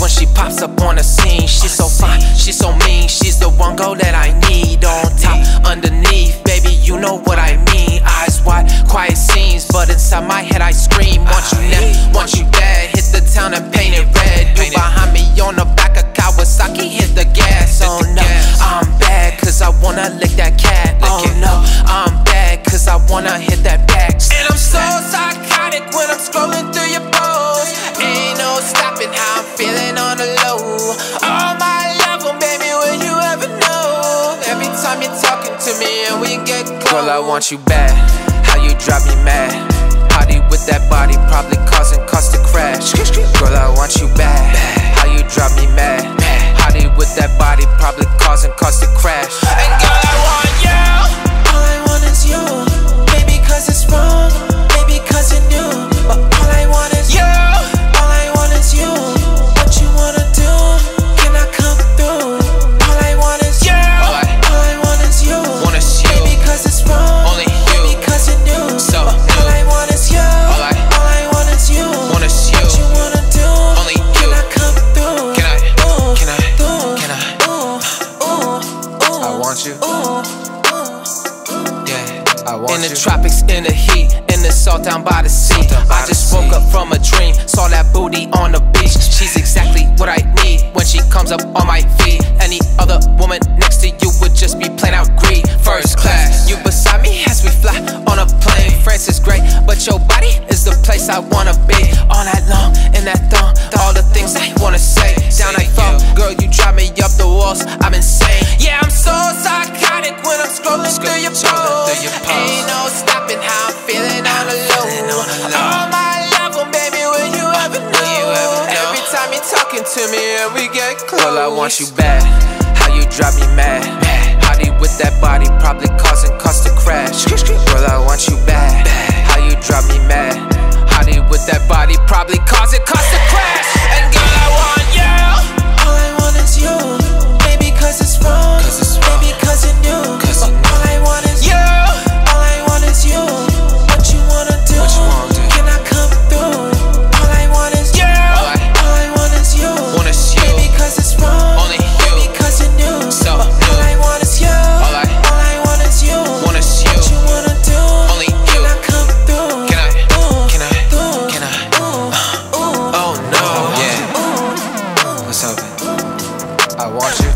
when she pops up on the scene. She's so fine, she's so mean. She's the one girl that I need. On top, underneath, baby, you know what I mean. Eyes wide, quiet scenes, but inside my head I scream. Want you now, want you bad. Hit the town and paint it red. To me and we get close. Girl, I want you bad. How you drive me mad? Hottie with that body, probably causing cars to crash. Girl, I Yeah, I want want in the you. tropics, in the heat, in the salt down by the sea. I just woke up from a dream, saw that booty on the beach. She's exactly what I need when she comes up on my feet. Any other woman next to you would just be plain out greed. First class, you beside me as we fly on a plane. France is great, but your body is the place I wanna be. All night long in that thong, all the things I wanna say. Down I fall, girl, you drive me up the walls. I'm insane. Yeah, I'm talking to me and we get close. Girl, I want you bad. How you drive me mad? Hottie with that body, probably causing cars to crash. Girl, I want you bad. How you drive me mad?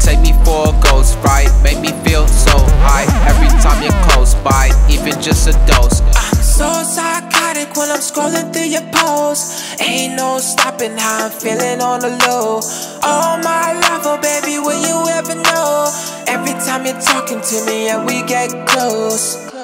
Take me for a ghost ride, make me feel so high. Every time you're close by, even just a dose. I'm so psychotic when I'm scrolling through your posts. Ain't no stopping how I'm feeling on the low. All my love, oh baby, will you ever know? Every time you're talking to me and we get close.